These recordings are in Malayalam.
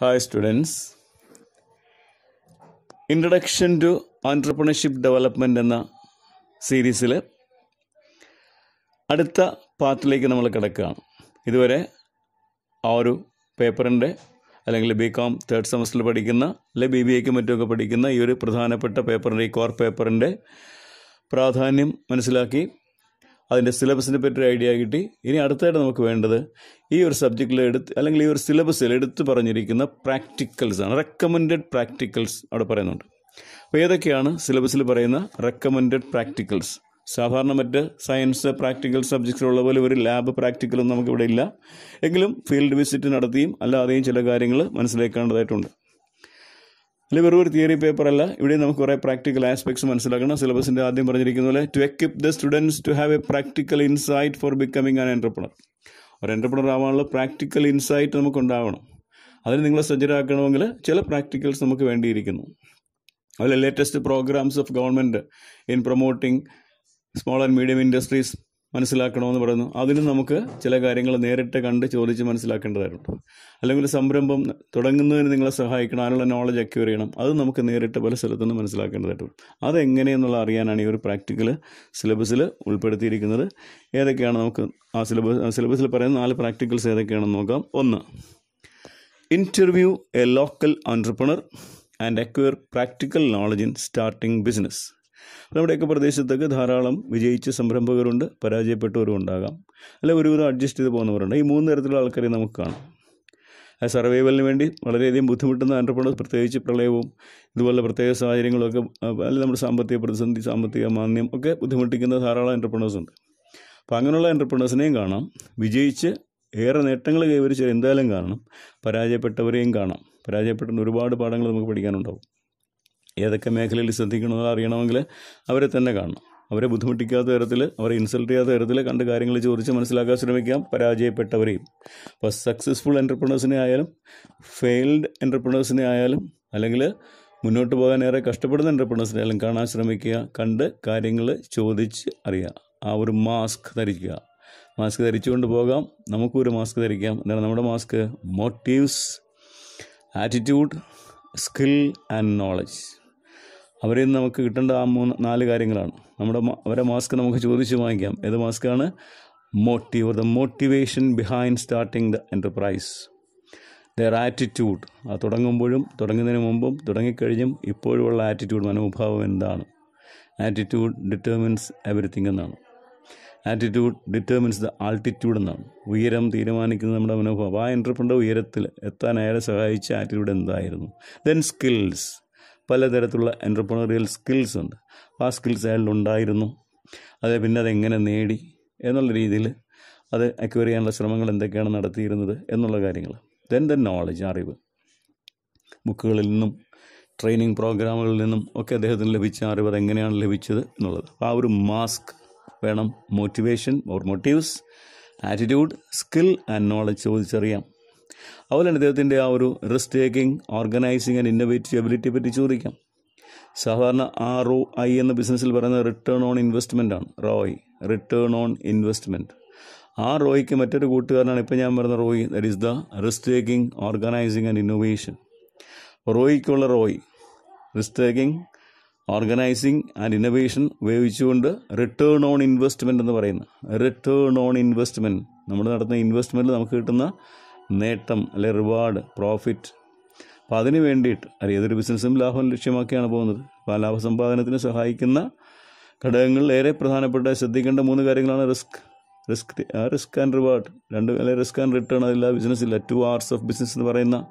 Hi, students introduction to entrepreneurship development എന്ന സീരീസിൽ അടുത്ത പാർട്ടിലേക്ക് നമ്മൾ കിടക്കുകയാണ്. ഇതുവരെ ആ ഒരു പേപ്പറിന്റെ അല്ലെങ്കിൽ ബി കോം തേർഡ് സെമസ്റ്ററിൽ പഠിക്കുന്ന അല്ലെ ബി ബി എക്കും മറ്റുമൊക്കെ പഠിക്കുന്ന ഈ ഒരു പ്രധാനപ്പെട്ട പേപ്പറിന്റെ ഈ കോർ പേപ്പറിന്റെ പ്രാധാന്യം മനസ്സിലാക്കി അതിന്റെ സിലബസിനെ പറ്റി ഒരു ഐഡിയ കിട്ടി. ഇനി അടുത്തായിട്ട് നമുക്ക് വേണ്ടത് ഈ ഒരു സബ്ജക്റ്റിൽ എടുത്ത് അല്ലെങ്കിൽ ഈ ഒരു സിലബസിൽ എടുത്തു പറഞ്ഞിരിക്കുന്ന പ്രാക്ടിക്കൽസ് ആണ്. റെക്കമെൻഡഡ് പ്രാക്ടിക്കൽസ് അവിടെ പറയുന്നുണ്ട്. അപ്പോൾ ഏതൊക്കെയാണ് സിലബസിൽ പറയുന്ന റെക്കമെൻഡഡ് പ്രാക്ടിക്കൽസ് സാധാരണ മറ്റ് സയൻസ് പ്രാക്ടിക്കൽ സബ്ജക്ട്സിലുള്ള പോലെ ഒരു ലാബ് പ്രാക്ടിക്കലൊന്നും നമുക്കിവിടെ ഇല്ല. എങ്കിലും ഫീൽഡ് വിസിറ്റ് നടത്തിയും അല്ലാതെയും ചില കാര്യങ്ങൾ മനസ്സിലാക്കേണ്ടതായിട്ടുണ്ട്. അല്ലെങ്കിൽ വെറുതെ ഒരു തിയറി പേപ്പർ അല്ല. ഇവിടെ നമുക്ക് കുറേ പ്രാക്ടിക്കൽ ആസ്പെക്ട്സ് മനസ്സിലാക്കണം. സിലബസിന്റെ ആദ്യം പറഞ്ഞിരിക്കുന്ന പോലെ to equip the students to have a practical insight for becoming an entrepreneur ഒരു എന്റർപ്രണർ ആവാനുള്ള പ്രാക്ടിക്കൽ ഇൻസൈറ്റ് നമുക്ക് ഉണ്ടാവണം അതിന് നിങ്ങളെ സജ്ജരാക്കണമെങ്കിൽ ചില പ്രാക്ടിക്കൽസ് നമുക്ക് വേണ്ടിയിരിക്കുന്നു. അതുപോലെ latest programmes of government in promoting small and medium industries മനസ്സിലാക്കണമെന്ന് പറയുന്നു. അതിന് നമുക്ക് ചില കാര്യങ്ങൾ നേരിട്ട് കണ്ട് ചോദിച്ച് മനസ്സിലാക്കേണ്ടതായിട്ടുണ്ട്. അല്ലെങ്കിൽ ഒരു സംരംഭം തുടങ്ങുന്നതിന് നിങ്ങളെ സഹായിക്കണം അതിനുള്ള നോളജ് അക്യൂർ ചെയ്യണം. അത് നമുക്ക് നേരിട്ട് പല സ്ഥലത്തുനിന്ന് മനസ്സിലാക്കേണ്ടതായിട്ടുണ്ട്. അതെങ്ങനെയെന്നുള്ള അറിയാനാണ് ഈ ഒരു പ്രാക്ടിക്കൽ സിലബസിൽ ഉൾപ്പെടുത്തിയിരിക്കുന്നത്. ഏതൊക്കെയാണ് നമുക്ക് ആ സിലബസ് സിലബസിൽ പറയുന്ന നാല് പ്രാക്ടിക്കൽസ് ഏതൊക്കെയാണെന്ന് നോക്കാം. ഒന്ന് interview a local entrepreneur and acquire practical knowledge in starting business നമ്മുടെയൊക്കെ പ്രദേശത്തൊക്കെ ധാരാളം വിജയിച്ച സംരംഭകരുണ്ട് പരാജയപ്പെട്ടവരും ഉണ്ടാകാം അല്ലെ ഒരുവിധം അഡ്ജസ്റ്റ് ചെയ്ത് പോകുന്നവരുണ്ട്. ഈ മൂന്ന് തരത്തിലുള്ള ആൾക്കാരെ നമുക്ക് കാണാം. ആ സർവൈവലിന് വേണ്ടി വളരെയധികം ബുദ്ധിമുട്ടുന്ന ആന്റർപ്രണേഴ്സ് പ്രത്യേകിച്ച് പ്രളയവും ഇതുപോലെ പ്രത്യേക സാഹചര്യങ്ങളൊക്കെ അല്ലെങ്കിൽ നമ്മുടെ സാമ്പത്തിക പ്രതിസന്ധി സാമ്പത്തിക മാന്യം ഒക്കെ ബുദ്ധിമുട്ടിക്കുന്ന ധാരാളം എന്റർപ്രണേഴ്സ് ഉണ്ട്. അപ്പോൾ അങ്ങനെയുള്ള എന്റർപ്രണേഴ്സിനെയും കാണാം. വിജയിച്ച് ഏറെ നേട്ടങ്ങൾ കൈവരിച്ച എന്തായാലും കാണണം. പരാജയപ്പെട്ടവരെയും കാണാം. പരാജയപ്പെട്ട ഒരുപാട് പാഠങ്ങൾ നമുക്ക് പഠിക്കാനുണ്ടാവും. ഏതൊക്കെ മേഖലയിൽ ശ്രദ്ധിക്കണമെന്ന് അറിയണമെങ്കിൽ അവരെ തന്നെ കാണണം. അവരെ ബുദ്ധിമുട്ടിക്കാത്ത തരത്തിൽ അവരെ ഇൻസൾട്ട് ചെയ്യാത്ത തരത്തിൽ കണ്ട് കാര്യങ്ങൾ ചോദിച്ച് മനസ്സിലാക്കാൻ ശ്രമിക്കാം പരാജയപ്പെട്ടവരെയും. അപ്പോൾ സക്സസ്ഫുൾ എന്റർപ്രണേഴ്സിനെ ആയാലും ഫെയിൽഡ് എന്റർപ്രണേഴ്സിനെ ആയാലും അല്ലെങ്കിൽ മുന്നോട്ട് പോകാൻ ഏറെ കഷ്ടപ്പെടുന്ന എന്റർപ്രണേഴ്സിനെ ആയാലും കാണാൻ ശ്രമിക്കുക കണ്ട് കാര്യങ്ങൾ ചോദിച്ച് അറിയുക. ആ ഒരു മാസ്ക് ധരിക്കുക. മാസ്ക് ധരിച്ചുകൊണ്ട് പോകാം. നമുക്കൊരു മാസ്ക് ധരിക്കാം. എന്താണ് നമ്മുടെ mask motives attitude skill and knowledge അവരിൽ നിന്ന് നമുക്ക് കിട്ടേണ്ട ആ മൂന്ന് നാല് കാര്യങ്ങളാണ്. നമ്മുടെ അവരെ മാസ്ക് നമുക്ക് ചോദിച്ച് വാങ്ങിക്കാം. ഏത് മാസ്കാണ് motive the motivation behind starting the enterprise their attitude ആ തുടങ്ങുമ്പോഴും തുടങ്ങുന്നതിന് മുമ്പും തുടങ്ങിക്കഴിഞ്ഞും ഇപ്പോഴുമുള്ള ആറ്റിറ്റ്യൂഡ് മനോഭാവം എന്താണ്? ആറ്റിറ്റ്യൂഡ് ഡിറ്റർമിൻസ് എവറിത്തിങ് എന്നാണ്. ആറ്റിറ്റ്യൂഡ് ഡിറ്റർമിൻസ് ദ ആൾട്ടിറ്റ്യൂഡ് എന്നാണ്. ഉയരം തീരുമാനിക്കുന്നത് നമ്മുടെ മനോഭാവം. ആ എന്റർപ്രന്റെ ഉയരത്തിൽ എത്താൻ അയാളെ സഹായിച്ച ആറ്റിറ്റ്യൂഡ് എന്തായിരുന്നു? ദെൻ സ്കിൽസ് പലതരത്തിലുള്ള എന്റർപ്രണറിയൽ സ്കിൽസ് ഉണ്ട്. ആ സ്കിൽസ് അയാളിലുണ്ടായിരുന്നു അത് പിന്നെ അതെങ്ങനെ നേടി എന്നുള്ള രീതിയിൽ അത് അക്വയർ ചെയ്യാനുള്ള ശ്രമങ്ങൾ എന്തൊക്കെയാണ് നടത്തിയിരുന്നത് എന്നുള്ള കാര്യങ്ങൾ. ദെൻ ദ നോളജ് അറിവ്. ബുക്കുകളിൽ നിന്നും ട്രെയിനിങ് പ്രോഗ്രാമുകളിൽ നിന്നും ഒക്കെ അദ്ദേഹത്തിന് ലഭിച്ച അറിവ് അതെങ്ങനെയാണ് ലഭിച്ചത് എന്നുള്ളത്. ആ ഒരു മാസ്ക് വേണം. Motivation or motives attitude skill and knowledge ചോദിച്ചറിയാം. അതുപോലെ തന്നെ അദ്ദേഹത്തിന്റെ ആ ഒരു risk taking organising and innovative എബിലിറ്റിയെ പറ്റി ചോദിക്കാം. സാധാരണ ആർ ഒ ഐ എന്ന ബിസിനസ്സിൽ പറയുന്നത് റിട്ടേൺ ഓൺ ഇൻവെസ്റ്റ്മെന്റ് ആണ്. റോയ് റിട്ടേൺ ഓൺ ഇൻവെസ്റ്റ്മെന്റ് ആ റോയ്ക്ക് മറ്റൊരു കൂട്ടുകാരനാണ് ഇപ്പോൾ ഞാൻ പറഞ്ഞ Roy that is the risk taking organising and innovation റോയ്ക്കുള്ള Roy risk taking organising and innovation ഉപയോഗിച്ചുകൊണ്ട് റിട്ടേൺ ഓൺ ഇൻവെസ്റ്റ്മെന്റ് എന്ന് പറയുന്നത്. റിട്ടേൺ ഓൺ ഇൻവെസ്റ്റ്മെന്റ് നമ്മൾ നടത്തുന്ന ഇൻവെസ്റ്റ്മെന്റിൽ നമുക്ക് കിട്ടുന്ന നേട്ടം അല്ലെ റിവാർഡ് പ്രോഫിറ്റ് അപ്പോൾ അതിന് വേണ്ടിയിട്ട് അല്ല ഏതൊരു ബിസിനസ്സും ലാഭം ലക്ഷ്യമാക്കിയാണ് പോകുന്നത്. അപ്പോൾ ആ ലാഭസമ്പാദനത്തിന് സഹായിക്കുന്ന ഘടകങ്ങളിൽ ഏറെ പ്രധാനപ്പെട്ട ശ്രദ്ധിക്കേണ്ട മൂന്ന് കാര്യങ്ങളാണ് risk risk risk and reward രണ്ട് അല്ലെ റിസ്ക് ആൻഡ് റിട്ടേൺ അതില്ല ബിസിനസ്സില്ല ടു ആർട്സ് ഓഫ് ബിസിനസ് എന്ന് പറയുന്ന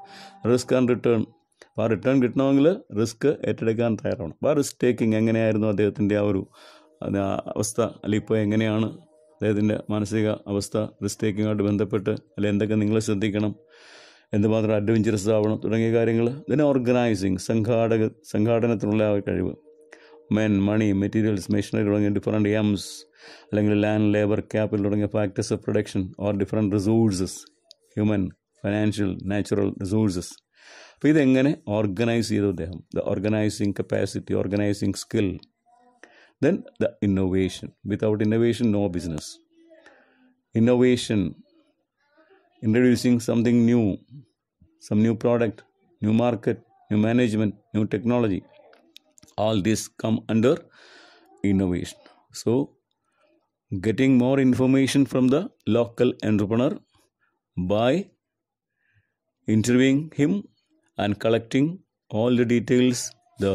റിസ്ക് ആൻഡ് റിട്ടേൺ അപ്പോൾ ആ റിട്ടേൺ കിട്ടണമെങ്കിൽ റിസ്ക് ഏറ്റെടുക്കാൻ തയ്യാറാണ് അപ്പോൾ ആ റിസ്ക് ടേക്കിംഗ് എങ്ങനെയായിരുന്നു അദ്ദേഹത്തിന്റെ ആ ഒരു അവസ്ഥ? അല്ലെങ്കിൽ ഇപ്പോൾ എങ്ങനെയാണ് അദ്ദേഹത്തിന്റെ മാനസിക അവസ്ഥ റിസ്ക് ടേക്കിങ്ങായിട്ട് ബന്ധപ്പെട്ട് അല്ലെ എന്തൊക്കെ നിങ്ങൾ ശ്രദ്ധിക്കണം എന്തുമാത്രം അഡ്വഞ്ചറസ് ആവണം തുടങ്ങിയ കാര്യങ്ങൾ ഇതിനെ ഓർഗനൈസിങ് സംഘാടക സംഘാടനത്തിനുള്ള ആ കഴിവ്. മെൻ മണി മെറ്റീരിയൽസ് മെഷീനറി തുടങ്ങിയ ഡിഫറെന്റ് എംസ് അല്ലെങ്കിൽ ലാൻഡ് ലേബർ ക്യാപിറ്റൽ തുടങ്ങിയ factors of production or different resources human financial natural resources അപ്പോൾ ഇതെങ്ങനെ ഓർഗനൈസ് ചെയ്തു അദ്ദേഹം? The organising capacity organising skill then the innovation without innovation no business innovation introducing something new some new product, new market, new management, new technology. All this come under innovation. So, getting more information from the local entrepreneur by interviewing him and collecting all the details, the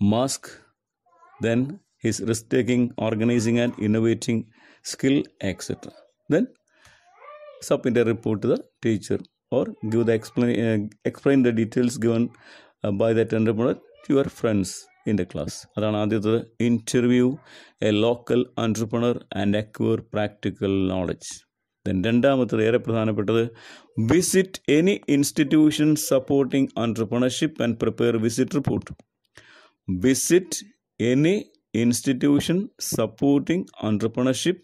mask, then his risk taking, organizing, and innovating skill, etc. Then submit a report to the teacher or give the explain, uh, explain the details given uh, by that entrepreneur to your friends in the class അതാണ് ആദ്യത്തത് interview a local entrepreneur and acquire practical knowledge then രണ്ടാമത്തത് ഏറെ പ്രധാനപ്പെട്ടത് visit any institution supporting entrepreneurship and prepare visit report visit any institution supporting entrepreneurship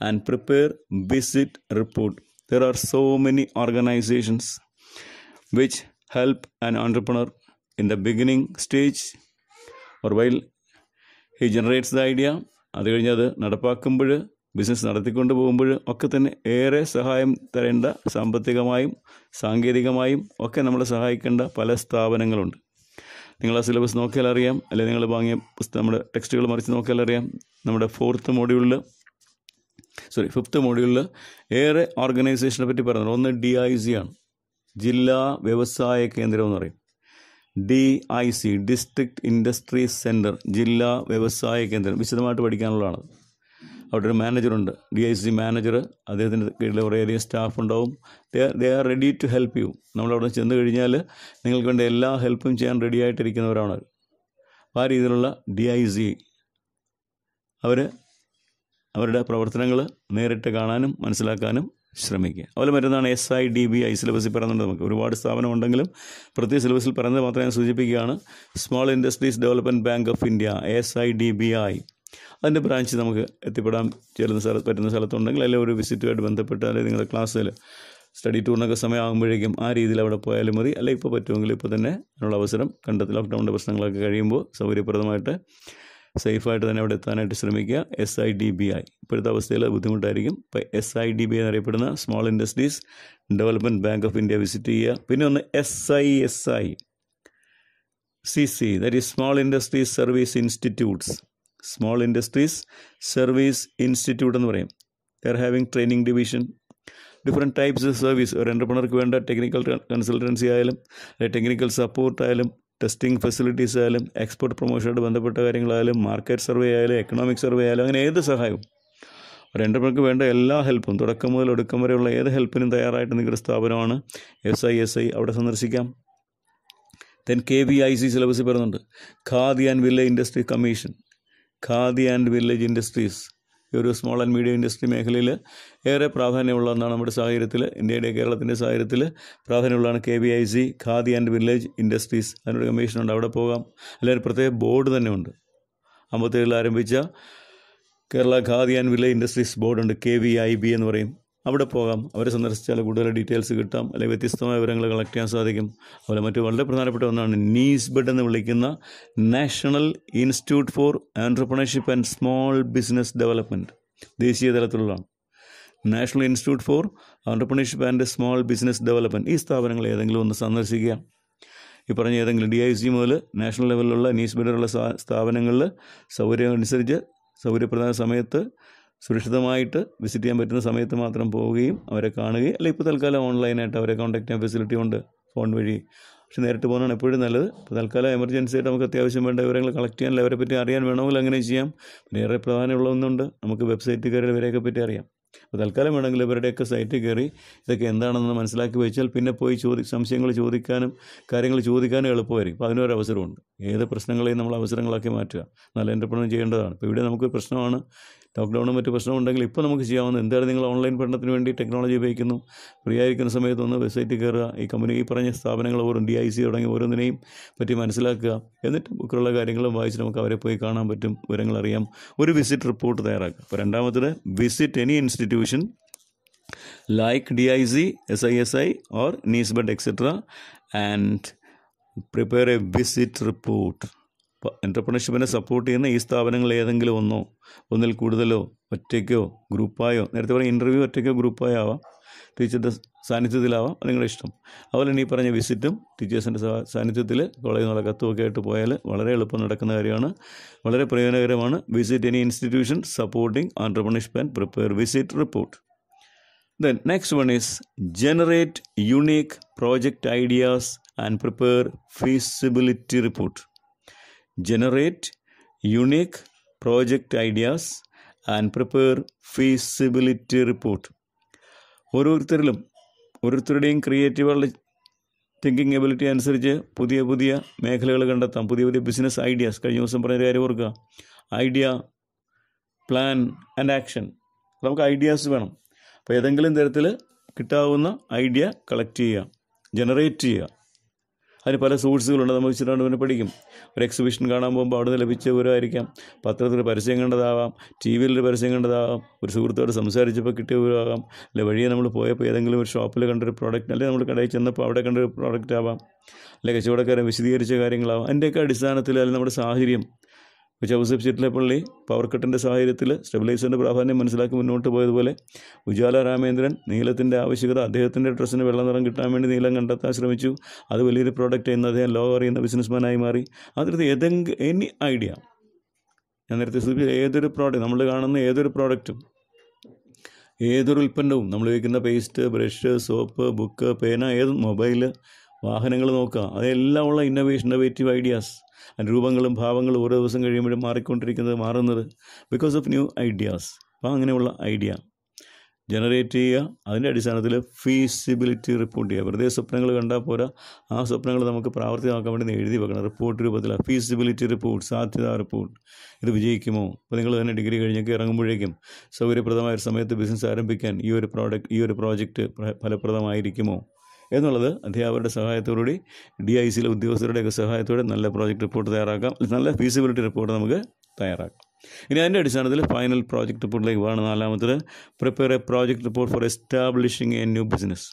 and prepare visit report there are so many organizations which help an entrepreneur in the beginning stage or while he generates the idea അത് കഴിഞ്ഞ് അത് നടപ്പാക്കുമ്പോൾ ബിസിനസ് നടത്തിക്കൊണ്ട് പോകുമ്പോൾ ഒക്കെ തന്നെ ഏറെ സഹായം തരേണ്ട സാമ്പത്തികമായും സാങ്കേതികമായും ഒക്കെ നമ്മളെ സഹായിക്കേണ്ട പല സ്ഥാപനങ്ങളുണ്ട് നിങ്ങൾ ആ സിലബസ് നോക്കിയാൽ അറിയാം അല്ലെങ്കിൽ നിങ്ങൾ വാങ്ങിയ പുസ്തകം നമ്മുടെ ടെക്സ്റ്റുകൾ മറിച്ച് നോക്കിയാൽ അറിയാം നമ്മുടെ ഫോർത്ത് മോഡ്യൂളിൽ സോറി ഫിഫ്ത്ത് മോഡ്യൂളിൽ ഏറെ ഓർഗനൈസേഷനെ പറ്റി പറയുന്നത് ഒന്ന് ഡി ഐ സി ആണ്. ജില്ലാ വ്യവസായ കേന്ദ്രം എന്ന് പറയും. D I C district industries centre ജില്ലാ വ്യവസായ കേന്ദ്രം. വിശദമായിട്ട് പഠിക്കാനുള്ളതാണ്. അവിടെ ഒരു മാനേജറുണ്ട്. ഡി ഐ സി മാനേജർ അദ്ദേഹത്തിന്റെ കീഴിൽ കുറേയധികം സ്റ്റാഫ് ഉണ്ടാവും they are ready to help you നമ്മളവിടെ ചെന്ന് കഴിഞ്ഞാൽ നിങ്ങൾക്ക് വേണ്ട എല്ലാ ഹെൽപ്പും ചെയ്യാൻ റെഡി ആയിട്ടിരിക്കുന്നവരാണ് ആ രീതിയിലുള്ള ഡി ഐ സി അവർ അവരുടെ പ്രവർത്തനങ്ങൾ നേരിട്ട് കാണാനും മനസ്സിലാക്കാനും ശ്രമിക്കുക. അതുപോലെ മറ്റൊന്നാണ് S I D B I സിലബസിൽ പറയുന്നുണ്ട് നമുക്ക്. ഒരുപാട് സ്ഥാപനം ഉണ്ടെങ്കിലും പ്രത്യേക സിലബസിൽ പറയുന്നത് മാത്രമേ ഞാൻ സൂചിപ്പിക്കുകയാണ്. Small industries development bank of India S I D B I അതിന്റെ ബ്രാഞ്ച് നമുക്ക് എത്തിപ്പെടാൻ ചേരുന്ന സ്ഥലത്ത് പറ്റുന്ന സ്ഥലത്തുണ്ടെങ്കിൽ അല്ലെങ്കിൽ ഒരു വിസിറ്റുമായിട്ട് ബന്ധപ്പെട്ട് അല്ലെങ്കിൽ നിങ്ങളുടെ ക്ലാസ്സിൽ സ്റ്റഡി ടൂറിനൊക്കെ സമയമാകുമ്പോഴേക്കും ആ രീതിയിൽ അവിടെ പോയാലും മതി. അല്ലെങ്കിൽ ഇപ്പോൾ പറ്റുമെങ്കിൽ ഇപ്പോൾ തന്നെ അതിനുള്ള അവസരം കണ്ടെത്തി. ലോക്ക്ഡൗണിന്റെ പ്രശ്നങ്ങളൊക്കെ കഴിയുമ്പോൾ സൗകര്യപ്രദമായിട്ട് സേഫായിട്ട് തന്നെ അവിടെ എത്താനായിട്ട് ശ്രമിക്കുക. S I D B I ഇപ്പോഴത്തെ അവസ്ഥയിൽ ബുദ്ധിമുട്ടായിരിക്കും. ഇപ്പോൾ S I D B I എന്നറിയപ്പെടുന്ന small industries development bank of India visit ചെയ്യുക. പിന്നെ ഒന്ന് S I S I C C that is small industries service institutes small industries service institute എന്ന് പറയും. They're having training division different types of service ഒരു എന്റർപ്രണർക്ക് വേണ്ട ടെക്നിക്കൽ കൺസൾട്ടൻസി ആയാലും അല്ലെങ്കിൽ ടെക്നിക്കൽ സപ്പോർട്ട് ആയാലും ടെസ്റ്റിംഗ് ഫെസിലിറ്റീസ് ആയാലും എക്സ്പോർട്ട് പ്രൊമോഷനായിട്ട് ബന്ധപ്പെട്ട കാര്യങ്ങളായാലും മാർക്കറ്റ് സർവേ ആയാലും എക്കണോമിക് സർവേ ആയാലും അങ്ങനെ ഏത് സഹായവും. ഒരു എന്റർപ്രണർക്ക് വേണ്ട എല്ലാ ഹെൽപ്പും തുടക്കം മുതൽ ഒടുക്കം വരെയുള്ള ഏത് ഹെൽപ്പിനും തയ്യാറായിട്ട് നിങ്ങളുടെ സ്ഥാപനമാണ് എസ് ഐ എസ് ഐ അവിടെ സന്ദർശിക്കാം. Then K V I C സിലബസിൽ പറയുന്നുണ്ട്. Khadi and village industry commission Khadi and village industries ഈ ഒരു സ്മോൾ ആൻഡ് മീഡിയം ഇൻഡസ്ട്രി മേഖലയിൽ ഏറെ പ്രാധാന്യമുള്ള ഒന്നാണ് നമ്മുടെ സാഹചര്യത്തിൽ ഇന്ത്യയുടെ കേരളത്തിന്റെ സാഹചര്യത്തിൽ പ്രാധാന്യമുള്ളതാണ് K V I C Khadi and village industries. അതിനൊരു കമ്മീഷനുണ്ട് അവിടെ പോകാം. അല്ലെങ്കിൽ പ്രത്യേക ബോർഡ് തന്നെ ഉണ്ട്. അമ്പത്തേഴിൽ ആരംഭിച്ച Kerala Khadi and village industries ബോർഡുണ്ട് K V I B എന്ന് പറയും. അവിടെ പോകാം. അവരെ സന്ദർശിച്ചാൽ കൂടുതൽ ഡീറ്റെയിൽസ് കിട്ടാം. അല്ലെങ്കിൽ വ്യത്യസ്തമായ വിവരങ്ങൾ കളക്ട് ചെയ്യാൻ സാധിക്കും. അതുപോലെ മറ്റു വളരെ പ്രധാനപ്പെട്ട ഒന്നാണ് നീസ്ബെഡ് എന്ന് വിളിക്കുന്ന national institute for entrepreneurship and small business development ദേശീയ തലത്തിലുള്ളതാണ്. National institute for entrepreneurship and small business development ഈ സ്ഥാപനങ്ങൾ ഏതെങ്കിലും ഒന്ന് സന്ദർശിക്കുക. ഈ പറഞ്ഞ ഏതെങ്കിലും ഡി ഐ സി മുതൽ നാഷണൽ ലെവലിലുള്ള നീസ്ബെഡുള്ള സ്ഥാപനങ്ങളിൽ സൗകര്യം അനുസരിച്ച് സൗകര്യപ്രദമായ സമയത്ത് സുരക്ഷിതമായിട്ട് വിസിറ്റ് ചെയ്യാൻ പറ്റുന്ന സമയത്ത് മാത്രം പോവുകയും അവരെ കാണുകയും അല്ലെങ്കിൽ ഇപ്പോൾ തൽക്കാലം ഓൺലൈനായിട്ട് അവരെ കോൺടാക്ട് ചെയ്യാൻ ഫെസിലിറ്റി ഉണ്ട് ഫോൺ വഴി. പക്ഷെ നേരിട്ട് പോകുന്നതാണ് എപ്പോഴും നല്ലത്. ഇപ്പോൾ തൽക്കാലം എമർജൻസി ആയിട്ട് നമുക്ക് അത്യാവശ്യം വേണ്ട വിവരങ്ങൾ കളക്ട് ചെയ്യാൻ അവരെ പറ്റി അറിയാൻ വേണമെങ്കിൽ അങ്ങനെ ചെയ്യാം. പിന്നെ ഏറെ പ്രധാനമുള്ള ഒന്നുണ്ട് നമുക്ക് വെബ്സൈറ്റിൽ കയറി ഇവരെയൊക്കെ പറ്റി അറിയാം. അപ്പോൾ തൽക്കാലം വേണമെങ്കിൽ ഇവരുടെയൊക്കെ സൈറ്റിൽ കയറി ഇതൊക്കെ എന്താണെന്ന് മനസ്സിലാക്കി വെച്ചാൽ പിന്നെ പോയി ചോദി സംശയങ്ങൾ ചോദിക്കാനും കാര്യങ്ങൾ ചോദിക്കാനും എളുപ്പമായിരിക്കും. അപ്പോൾ അതിനൊരു അവസരമുണ്ട്. ഏത് പ്രശ്നങ്ങളെയും നമ്മൾ അവസരങ്ങളാക്കി മാറ്റുക. നല്ല എന്റർപ്രണർ ചെയ്യേണ്ടതാണ്. ഇപ്പോൾ ഇവിടെ നമുക്ക് പ്രശ്നമാണ്. ലോക്ക്ഡൗണും മറ്റു പ്രശ്നമുണ്ടെങ്കിൽ ഇപ്പോൾ നമുക്ക് ചെയ്യാവുന്ന എന്തായാലും നിങ്ങൾ ഓൺലൈൻ പഠനത്തിന് വേണ്ടി ടെക്നോളജി ഉപയോഗിക്കുന്നു. ഫ്രീ ആയിരിക്കുന്ന സമയത്ത് ഒന്ന് വെബ്സൈറ്റിൽ കയറുക. ഈ കമ്പനി ഈ പറഞ്ഞ സ്ഥാപനങ്ങൾ ഓരോ ഡി ഐ സി തുടങ്ങി ഓരോന്നിനെയും പറ്റി മനസ്സിലാക്കുക. എന്നിട്ട് ബുക്കിലുള്ള കാര്യങ്ങളും വായിച്ച് നമുക്ക് അവരെ പോയി കാണാൻ പറ്റും. വിവരങ്ങൾ അറിയാം. ഒരു വിസിറ്റ് റിപ്പോർട്ട് തയ്യാറാക്കുക. അപ്പോൾ രണ്ടാമത്തത് visit any institution like DIC, SISI or NISBET etc. and prepare a visit report. എന്റർപ്രണർഷിപ്പിനെ സപ്പോർട്ട് ചെയ്യുന്ന ഈ സ്ഥാപനങ്ങൾ ഏതെങ്കിലും ഒന്നോ ഒന്നിൽ കൂടുതലോ ഒറ്റയ്ക്കോ ഗ്രൂപ്പായോ നേരത്തെ പറഞ്ഞ ഇന്റർവ്യൂ ഒറ്റയ്ക്കോ ഗ്രൂപ്പായോ ആവാം. ടീച്ചറുടെ സാന്നിധ്യത്തിലാവാം നിങ്ങളുടെ ഇഷ്ടം. അതുപോലെ ഈ പറഞ്ഞ വിസിറ്റും ടീച്ചേഴ്സിന്റെ സാന്നിധ്യത്തിൽ കോളേജിൽ നിന്നുള്ള കത്തുമൊക്കെ ആയിട്ട് പോയാൽ വളരെ എളുപ്പം നടക്കുന്ന കാര്യമാണ്. വളരെ പ്രയോജനകരമാണ്. Visit any institution supporting entrepreneurship and prepare visit report then next one is generate unique project ideas and prepare feasibility report. Generate unique project ideas and prepare feasibility report. ഓരോരുത്തരിലും ഓരോരുത്തരുടെയും ക്രിയേറ്റീവുകളുടെ തിങ്കിങ് എബിലിറ്റി അനുസരിച്ച് പുതിയ പുതിയ മേഖലകൾ കണ്ടെത്താം പുതിയ പുതിയ ബിസിനസ് ഐഡിയാസ് കഴിഞ്ഞ ദിവസം പറഞ്ഞ കാര്യം ഓർക്കുക. ഐഡിയ പ്ലാൻ ആൻഡ് ആക്ഷൻ നമുക്ക് ഐഡിയാസ് വേണം. അപ്പോൾ ഏതെങ്കിലും തരത്തിൽ കിട്ടാവുന്ന ഐഡിയ കളക്ട് ചെയ്യുക ജനറേറ്റ് ചെയ്യുക. അതിന് പല സോഴ്സുകളുണ്ട്. നമ്മൾ വെച്ചിട്ടാണ് പിന്നെ പഠിക്കും. ഒരു എക്സിബിഷൻ കാണാൻ പോകുമ്പോൾ അവിടെ നിന്ന് ലഭിച്ച വിവരമായിരിക്കാം. പത്രത്തിൽ പരസ്യം കണ്ടതാവാം. ടി വിയിൽ പരസ്യം കണ്ടതാവാം. ഒരു സുഹൃത്തോട് സംസാരിച്ചപ്പോൾ കിട്ടിയ വിവരമാകാം. അല്ലെ വഴിയെ നമ്മൾ പോയപ്പോൾ ഏതെങ്കിലും ഒരു ഷോപ്പിൽ കണ്ടൊരു പ്രോഡക്റ്റ് അല്ലെങ്കിൽ നമ്മൾ കടയിൽ ചെന്നപ്പോൾ അവിടെ കണ്ടൊരു പ്രോഡക്റ്റ് ആവാം. അല്ലെ കച്ചവടക്കാരൻ വിശദീകരിച്ച കാര്യങ്ങളാവാം. അതിന്റെയൊക്കെ അടിസ്ഥാനത്തിൽ അല്ലെങ്കിൽ നമ്മുടെ സാഹചര്യം. ജോസഫ് ചിറ്റിലപ്പള്ളി പവർ കട്ടിന്റെ സാഹചര്യത്തിൽ സ്റ്റെബിലൈസറിന്റെ പ്രാധാന്യം മനസ്സിലാക്കി മുന്നോട്ട് പോയതുപോലെ ഉജാല രാമേന്ദ്രൻ നീലത്തിന്റെ ആവശ്യകത അദ്ദേഹത്തിന്റെ ഡ്രസ്സിന് വെള്ള നിറം കിട്ടാൻ വേണ്ടി നീലം കണ്ടെത്താൻ ശ്രമിച്ചു. അത് വലിയൊരു പ്രോഡക്റ്റ് എന്ന് അദ്ദേഹം ലോകം അറിയുന്ന ബിസിനസ്മാനായി മാറി. അതിനകത്ത് ഏതെങ്കിലും എനി ഐഡിയ ഞാൻ നേരത്തെ സൂചിപ്പിച്ച ഏതൊരു പ്രോഡക്റ്റ് നമ്മൾ കാണുന്ന ഏതൊരു പ്രോഡക്റ്റും ഏതൊരു ഉൽപ്പന്നവും നമ്മൾ ഉപയോഗിക്കുന്ന പേസ്റ്റ് ബ്രഷ് സോപ്പ് ബുക്ക് പേന ഏത് മൊബൈൽ വാഹനങ്ങൾ നോക്കുക. അതെല്ലാം ഉള്ള ഇന്നോവേഷൻ ഇന്നോവേറ്റീവ് ഐഡിയാസ് രൂപങ്ങളും ഭാവങ്ങളും ഓരോ ദിവസം കഴിയുമ്പോഴും മാറിക്കൊണ്ടിരിക്കുന്നത് മാറുന്നത് ബിക്കോസ് ഓഫ് ന്യൂ ഐഡിയാസ് അപ്പോൾ അങ്ങനെയുള്ള ഐഡിയ ജനറേറ്റ് ചെയ്യുക. അതിന്റെ അടിസ്ഥാനത്തിൽ ഫീസിബിലിറ്റി റിപ്പോർട്ട് ചെയ്യുക. വെറുതെ സ്വപ്നങ്ങൾ കണ്ടാൽ പോരാ. ആ സ്വപ്നങ്ങൾ നമുക്ക് പ്രാവർത്തികമാക്കാൻ വേണ്ടി എഴുതി വെക്കണം. റിപ്പോർട്ട് രൂപത്തിൽ ഫീസിബിലിറ്റി റിപ്പോർട്ട് സാധ്യതാ റിപ്പോർട്ട് ഇത് വിജയിക്കുമോ? അപ്പോൾ നിങ്ങൾ തന്നെ ഡിഗ്രി കഴിഞ്ഞൊക്കെ ഇറങ്ങുമ്പോഴേക്കും സൗകര്യപ്രദമായ ഒരു സമയത്ത് ബിസിനസ് ആരംഭിക്കാൻ ഈ ഒരു പ്രോഡക്റ്റ് ഈ ഒരു പ്രോജക്റ്റ് ഫലപ്രദമായിരിക്കുമോ? എന്നുള്ളത് അധ്യാപകരുടെ സഹായത്തോടുകൂടി ഡി ഐ സിയിലെ ഉദ്യോഗസ്ഥരുടെയൊക്കെ സഹായത്തോടെ നല്ല പ്രോജക്റ്റ് റിപ്പോർട്ട് തയ്യാറാക്കാം. നല്ല ഫീസിബിലിറ്റി റിപ്പോർട്ട് നമുക്ക് തയ്യാറാക്കാം. ഇനി അതിന്റെ അടിസ്ഥാനത്തിൽ ഫൈനൽ പ്രോജക്റ്റ് റിപ്പോർട്ടിലേക്ക് വേണം നാലാമത്തത് prepare a project report for establishing a new business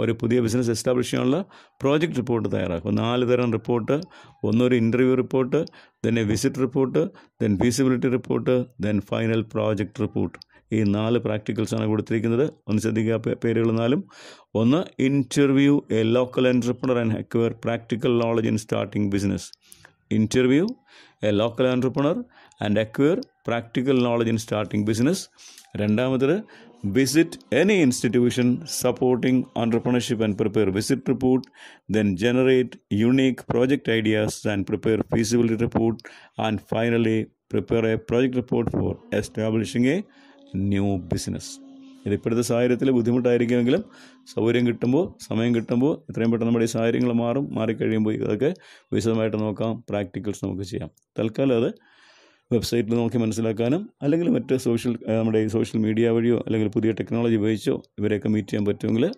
ഒരു പുതിയ ബിസിനസ് എസ്റ്റാബ്ലിഷ് ചെയ്യാനുള്ള പ്രോജക്റ്റ് റിപ്പോർട്ട് തയ്യാറാക്കും നാല് തരം റിപ്പോർട്ട് ഒന്നൊരു interview report then a visit report then feasibility report then final project report ഈ നാല് പ്രാക്ടിക്കൽസാണ് കൊടുത്തിരിക്കുന്നത്. ഒന്ന് ശ്രദ്ധിക്കുക പേരുകൾ നാലും ഒന്ന് interview a local entrepreneur and acquire practical knowledge in starting business interview a local entrepreneur and acquire practical knowledge in starting business രണ്ടാമത്തേത് visit any institution supporting entrepreneurship and prepare visit report then generate unique project ideas and prepare feasibility report and finally prepare a project report for establishing a new business. ഇത് ഇപ്പോഴത്തെ സാഹചര്യത്തിൽ ബുദ്ധിമുട്ടായിരിക്കുമെങ്കിലും സൗകര്യം കിട്ടുമ്പോൾ സമയം കിട്ടുമ്പോൾ എത്രയും പെട്ടെന്ന് നമ്മുടെ ഈ സാഹചര്യങ്ങൾ മാറും മാറിക്കഴിയുമ്പോൾ ഇതൊക്കെ വിശദമായിട്ട് നോക്കാം പ്രാക്ടിക്കൽസ് നമുക്ക് ചെയ്യാം. തൽക്കാലം അത് വെബ്സൈറ്റിൽ നോക്കി മനസ്സിലാക്കാനും അല്ലെങ്കിൽ മറ്റ് സോഷ്യൽ നമ്മുടെ ഈ സോഷ്യൽ മീഡിയ വഴിയോ അല്ലെങ്കിൽ പുതിയ ടെക്നോളജി ഉപയോഗിച്ചോ ഇവരെയൊക്കെ മീറ്റ് ചെയ്യാൻ പറ്റുമെങ്കിൽ